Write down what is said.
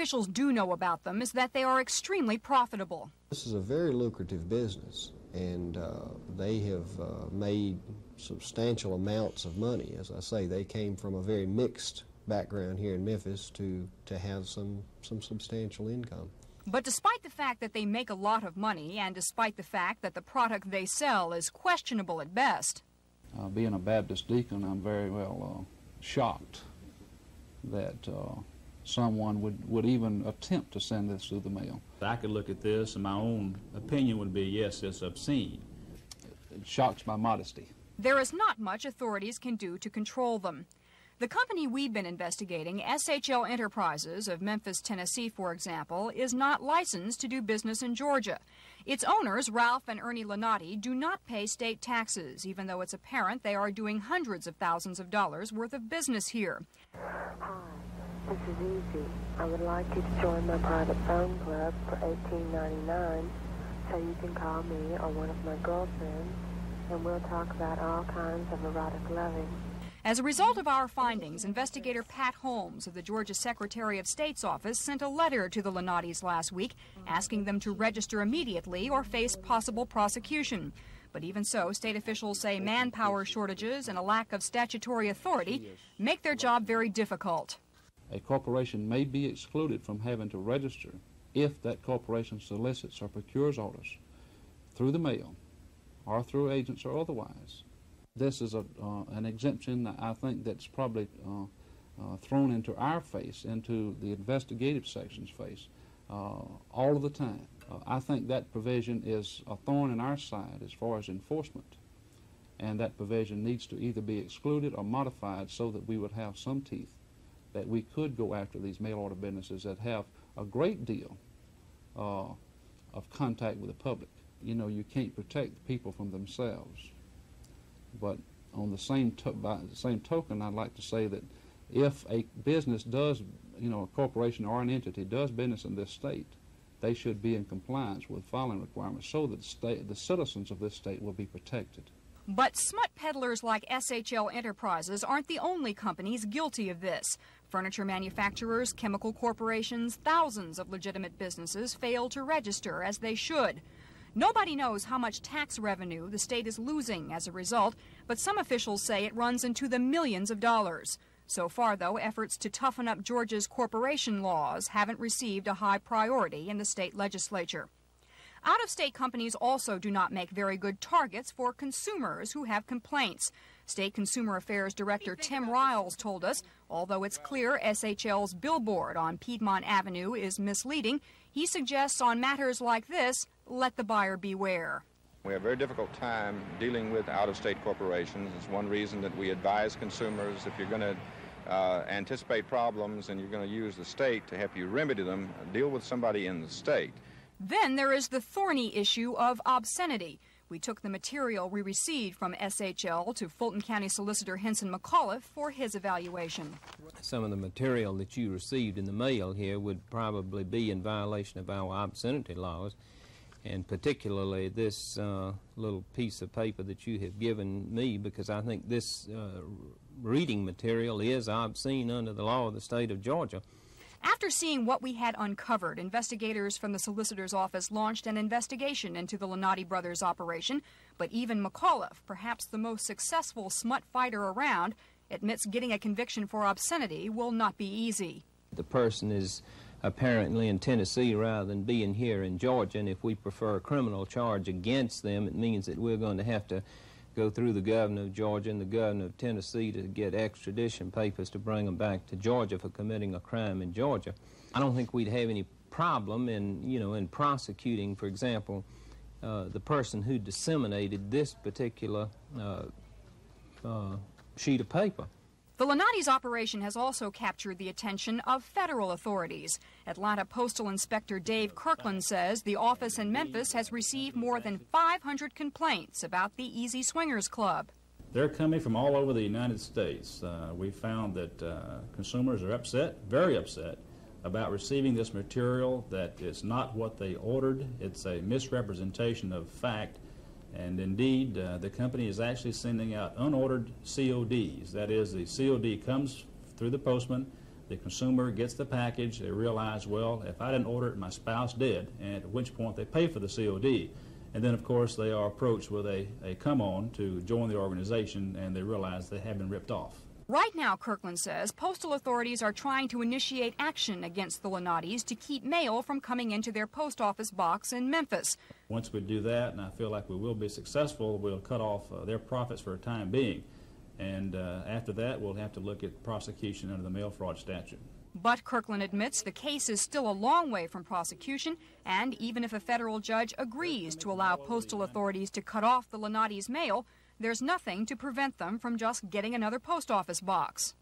officials do know about them is that they are extremely profitable. This is a very lucrative business, and uh, they have uh, made substantial amounts of money. As I say, they came from a very mixed background here in Memphis to, to have some, some substantial income. But despite the fact that they make a lot of money, and despite the fact that the product they sell is questionable at best, uh, being a Baptist deacon, I'm very well uh, shocked that uh, someone would, would even attempt to send this through the mail. I could look at this, and my own opinion would be yes, it's obscene. It shocks my modesty. There is not much authorities can do to control them. The company we've been investigating, SHL Enterprises of Memphis, Tennessee, for example, is not licensed to do business in Georgia. Its owners, Ralph and Ernie Lunati, do not pay state taxes, even though it's apparent they are doing hundreds of thousands of dollars worth of business here. Hi, this is Easy. I would like you to join my private phone club for $18.99 so you can call me or one of my girlfriends and we'll talk about all kinds of erotic loving. As a result of our findings, investigator Pat Holmes of the Georgia Secretary of State's office sent a letter to the Lunatis last week asking them to register immediately or face possible prosecution. But even so, state officials say manpower shortages and a lack of statutory authority make their job very difficult. A corporation may be excluded from having to register if that corporation solicits or procures orders through the mail or through agents or otherwise this is a, uh, an exemption that I think that's probably uh, uh, thrown into our face, into the investigative section's face, uh, all of the time. Uh, I think that provision is a thorn in our side as far as enforcement, and that provision needs to either be excluded or modified so that we would have some teeth, that we could go after these mail order businesses that have a great deal of contact with the public. You know, you can't protect people from themselves. But on the same to by the same token, I'd like to say that if a business does, you know, a corporation or an entity does business in this state, they should be in compliance with filing requirements so that the, state, the citizens of this state will be protected. But smut peddlers like SHL Enterprises aren't the only companies guilty of this. Furniture manufacturers, chemical corporations, thousands of legitimate businesses fail to register as they should. Nobody knows how much tax revenue the state is losing as a result, but some officials say it runs into the millions of dollars. So far, though, efforts to toughen up Georgia's corporation laws haven't received a high priority in the state legislature. Out of state companies also do not make very good targets for consumers who have complaints. State Consumer Affairs Director Tim Ryles told us although it's clear SHL's billboard on Piedmont Avenue is misleading, he suggests on matters like this let the buyer beware. We have a very difficult time dealing with out-of-state corporations. It's one reason that we advise consumers if you're going to uh, anticipate problems and you're going to use the state to help you remedy them, deal with somebody in the state. Then there is the thorny issue of obscenity. We took the material we received from SHL to Fulton County Solicitor Hinson McAuliffe for his evaluation. Some of the material that you received in the mail here would probably be in violation of our obscenity laws and particularly this uh, little piece of paper that you have given me because I think this uh, reading material is obscene under the law of the state of Georgia. After seeing what we had uncovered, investigators from the solicitor's office launched an investigation into the Lunati brothers' operation. But even McAuliffe, perhaps the most successful smut fighter around, admits getting a conviction for obscenity will not be easy. The person is apparently in Tennessee rather than being here in Georgia. And if we prefer a criminal charge against them, it means that we're going to have to go through the governor of Georgia and the governor of Tennessee to get extradition papers to bring them back to Georgia for committing a crime in Georgia. I don't think we'd have any problem in, you know, in prosecuting, for example, uh, the person who disseminated this particular uh, uh, sheet of paper. The Lunatis operation has also captured the attention of federal authorities. Atlanta Postal Inspector Dave Kirkland says the office in Memphis has received more than 500 complaints about the Easy Swingers Club. They're coming from all over the United States. Uh, we found that uh, consumers are upset, very upset, about receiving this material that is not what they ordered. It's a misrepresentation of fact and indeed, uh, the company is actually sending out unordered CODs. That is, the COD comes through the postman, The consumer gets the package, they realize, well, if I didn't order it, my spouse did, and at which point they pay for the COD. And then, of course, they are approached with a, a come on to join the organization, and they realize they have been ripped off. Right now, Kirkland says, postal authorities are trying to initiate action against the Lunatis to keep mail from coming into their post office box in Memphis. Once we do that, and I feel like we will be successful, we'll cut off uh, their profits for a time being. And uh, after that, we'll have to look at prosecution under the mail fraud statute. But Kirkland admits the case is still a long way from prosecution, and even if a federal judge agrees to allow postal authorities to cut off the Lunatis' mail, there's nothing to prevent them from just getting another post office box.